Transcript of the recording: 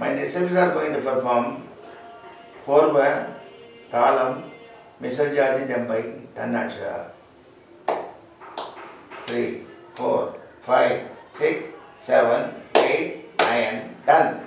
My disciples are going to perform Purva, Talam, Misarjati Jampai, Tanatra. Three, four, five, six, seven, eight, nine, done.